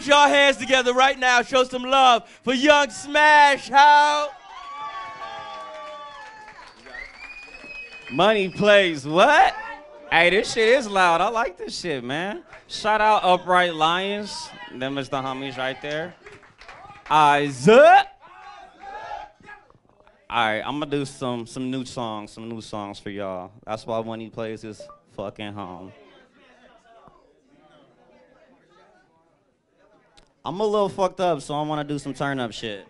Put your hands together right now. Show some love for Young Smash How. Money plays what? Hey, this shit is loud. I like this shit, man. Shout out Upright Lions. Them is the homies right there. Isaac. All right, I'm gonna do some some new songs, some new songs for y'all. That's why he plays is fucking home. I'm a little fucked up, so I want to do some turn up shit.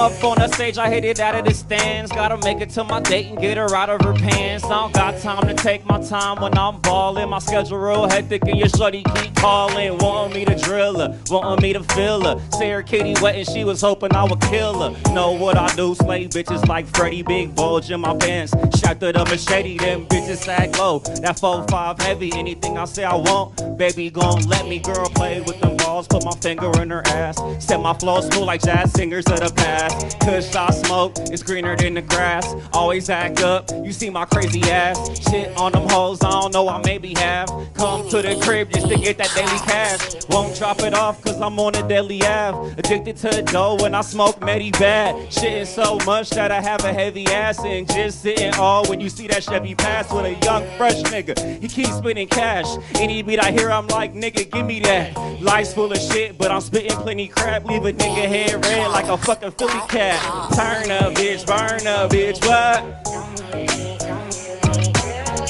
Up on the stage, I hit it out of the stands. Gotta make it to my date and get her out of her pants. I don't got time to take my time when I'm ballin'. My schedule real hectic and your shorty keep calling. Wanting me to drill her, wanting me to fill her. Say her kitty wet and she was hoping I would kill her. Know what I do, slay bitches like Freddy, big bulge in my pants. Shot to the machete, them bitches sag low. That 4-5 heavy, anything I say I want. Baby gon' let me, girl, play with them balls. Put my finger in her ass. Set my flow smooth like jazz singers of the past. Kush I smoke, it's greener than the grass. Always act up, you see my crazy ass. Shit on them hoes, I don't know, I maybe have. Come to the crib just to get that daily cash. Won't drop it off cause I'm on a daily Ave. Addicted to dough when I smoke Medi bad. Shitting so much that I have a heavy ass and just sitting all when you see that Chevy pass with a young fresh nigga. He keeps spending cash. Any beat I hear, I'm like, nigga, give me that. Life's full of shit, but I'm spitting plenty crap. Leave a nigga head red like a fucking Philly cat. Turn up, bitch, burn up, bitch, what?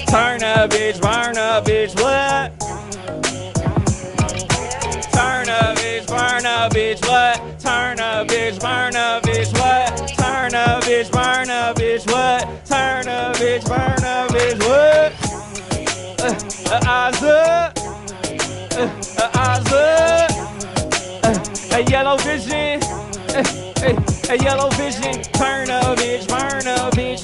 Turn up, bitch, burn up, bitch, what? Turn up, bitch, burn up, bitch, what? Turn up, bitch, burn up, bitch, what? Turn up, bitch, burn up, bitch, what? Turn up, bitch, burn up, bitch, what? Uh, uh, eyes up. Uh, uh, vision. Uh, uh, a yellow vision. Turn up, bitch, burn up, bitch,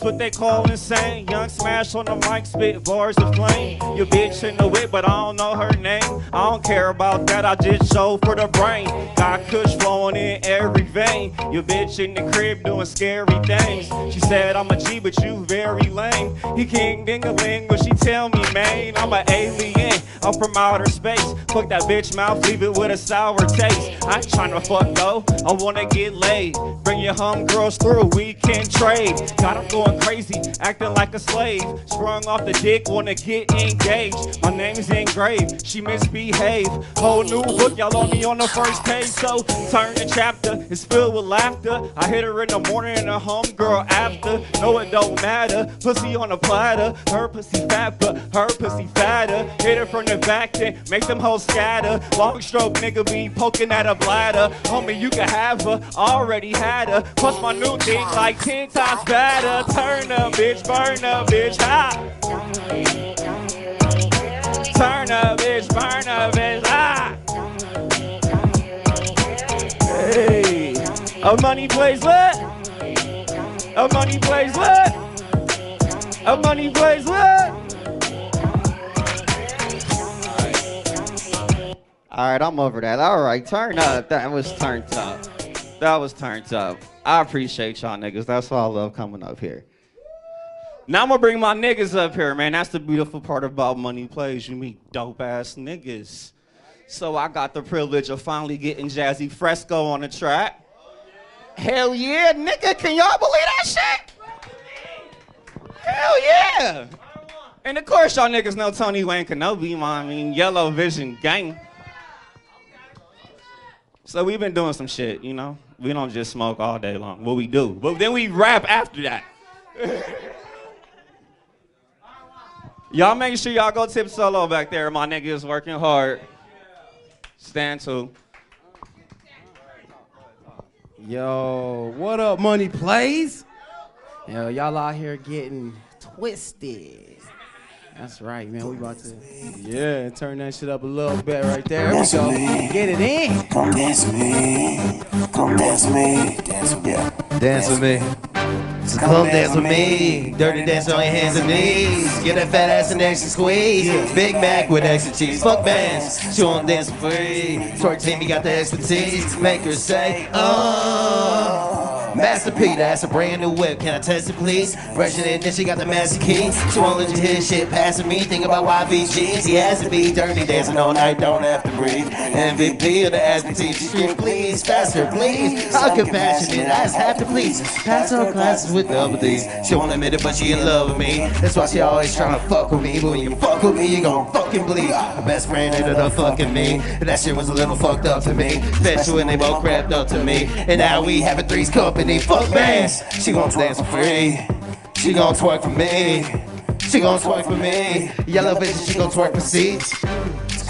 what they call insane. Young smash on the mic, spit bars of flame. Your bitch in the whip, but I don't know her name. I don't care about that, I just show for the brain. Got kush flowing in every vein. Your bitch in the crib doing scary things. She said, I'm a G, but you very lame. He king ding-a-ling, but she tell me, man, I'm an alien. I'm from outer space. Fuck that bitch mouth, leave it with a sour taste. I ain't tryna fuck though, I wanna get laid. Bring your hum girls through, we can trade. God, I'm going crazy, acting like a slave. Sprung off the dick, wanna get engaged. My name's engraved, she misbehave. Whole new book, y'all on me on the first page. So turn the chapter, it's filled with laughter. I hit her in the morning and a hum girl after. No, it don't matter. Pussy on a platter, her pussy fat, but her pussy fatter. Hit her from the back, then make them hoes scatter. Long stroke nigga be poking at a bladder. Homie, you can have her, already had her. Plus my new thing like 10 times better. Turn up, bitch, burn up, bitch, ha. Turn up, bitch, burn up, bitch, a money plays what? A money plays what? A money plays what? All right, I'm over that. All right, turn up. That was turned up. That was turned up. I appreciate y'all niggas. That's why I love coming up here. Now I'm gonna bring my niggas up here, man. That's the beautiful part about Money Plays. You meet dope ass niggas. So I got the privilege of finally getting Jazzy Fresco on the track. Hell yeah, nigga. Can y'all believe that shit? Hell yeah. And of course, y'all niggas know Tony Wayne Kenobi, I mean, Yellow Vision Gang. So we've been doing some shit, you know? We don't just smoke all day long. What we do. But then we rap after that. y'all make sure y'all go tip solo back there. My nigga is working hard. Stand to. Yo, what up, Money Plays? Yo, y'all out here getting twisted. That's right, man. We about to yeah turn that shit up a little bit right there. There we go. Get it in. Come dance with me. Come dance with me. Dance with me. Dance with me. So come dance with me. Dirty dance on your hands and knees. Get that fat ass and extra squeeze. Big Mac with extra cheese. Fuck bands. She won't dance for free. Twerk team, you got the expertise. Make her say, oh. Master P, that's a brand new whip. Can I test it, please? Fresher than this, she got the master key. She won't let you hit shit passing me. Think about YBGs. He has to be dirty dancing all night, don't have to breathe. MVP of the asthma Scream, please, faster, please. How compassionate, I just have to please. Pass her classes with double D's. She won't admit it, but she in love with me. That's why she always trying to fuck with me. But when you fuck with me, you gon' fucking bleed. Her best friend ended up fucking me. That shit was a little fucked up to me. Especially when they both crept up to me. And now we have a three's company. Fuck bands. She gon' dance for free. She gon' twerk for me. She gon' twerk for me. Yellow bitch, she gon' twerk for seats.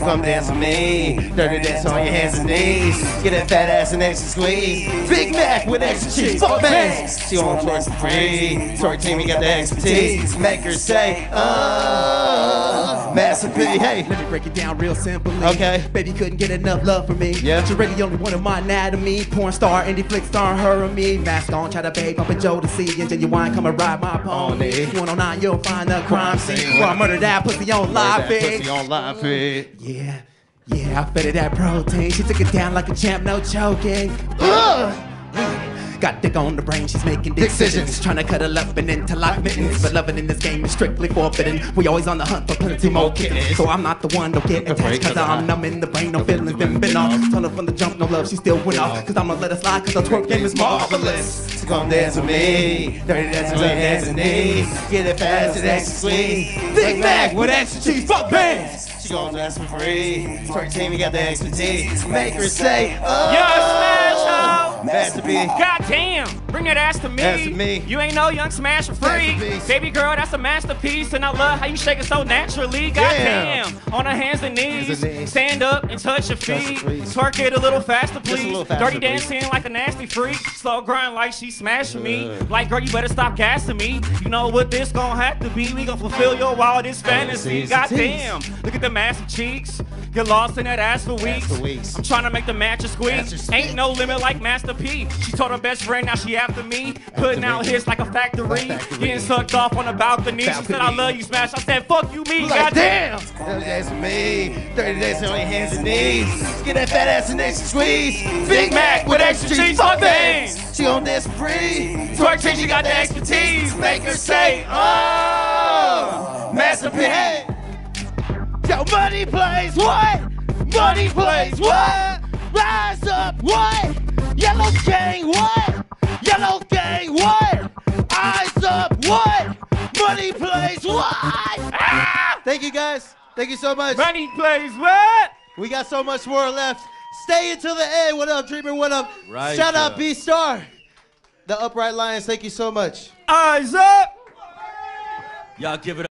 Come dance with me. Dirty dance on your hands and knees. Get that fat ass and extra squeeze. Big Mac with extra cheese. Fuck bands. She gon' twerk for free. Twerk team, we got the expertise. Make her say, uh, Master P. Hey. Let me break it down real simply. Okay. Baby couldn't get enough love from me. Yeah. She really only wanted my anatomy. Porn star, indie flick star, her and me. Mask on, try to babe up a Joe to see. And genuine, come and ride my pony. 109, you'll find the crime scene. Where I murdered that pussy on live feed. Pussy on live feed. Yeah, yeah, yeah, I fed her that protein. She took it down like a champ, no choking. Ugh. Got dick on the brain, she's making decisions. Decisions. Trying to cuddle up and interlock mittens. But loving in this game is strictly forbidden. We always on the hunt for plenty more kittens. So I'm not the one, don't get attached. Cause I'm numb in the brain, no feelings been been off. Turn up from the jump, no love, she still went off. Cause I'ma let her slide, cause the twerk game is marvelous. So come dance with me. Dirty dance your hands and knees. Get it fast and extra sweet. Big Mac with extra cheese. Fuck bands. She gon' dance for free. Twerk team, we got the expertise. Make her say, oh. Young Smash Hoe. Master P. Goddamn, bring that ass to me. Ass to me. You ain't no young smash for free. Baby girl, that's a masterpiece. And I love how you shake it so naturally. Goddamn. On her hands and knees. Knees. Stand up and touch your feet. feet. Twerk it a little faster, please. little faster, Dirty please. dancing like a nasty freak. Slow grind like she smashing me. Like, girl, you better stop gassing me. You know what this gonna have to be. We gonna fulfill your wildest fantasy. Goddamn. Look at the massive cheeks. Get lost in that ass for weeks. for weeks. I'm trying to make the match a squeak. Match a squeak. Ain't no limit like Master P. She told her best friend, now she after me. Putting out hits like a factory. factory. Getting sucked off on the balcony. She said, I love you, Smash. I said, fuck you, me. Like, Goddamn. damn! Dirty dance with me. Dirty dance on your hands and knees. Get that fat ass and extra squeeze. Big Mac with extra cheese. Fuck She on this free. Twerk she got the expertise. Make her say, oh! Master P. Hey. Yo, money plays what? Money plays what? Rise up what? Yellow gang what? Yellow gang what? Eyes up what? Money plays what? Ah! Thank you guys. Thank you so much. Money plays what? We got so much more left. Stay until the end. What up, Dreamer? What up? Right, Shout out. B Star. The Upright Lions. Thank you so much. Eyes up. Y'all give it up.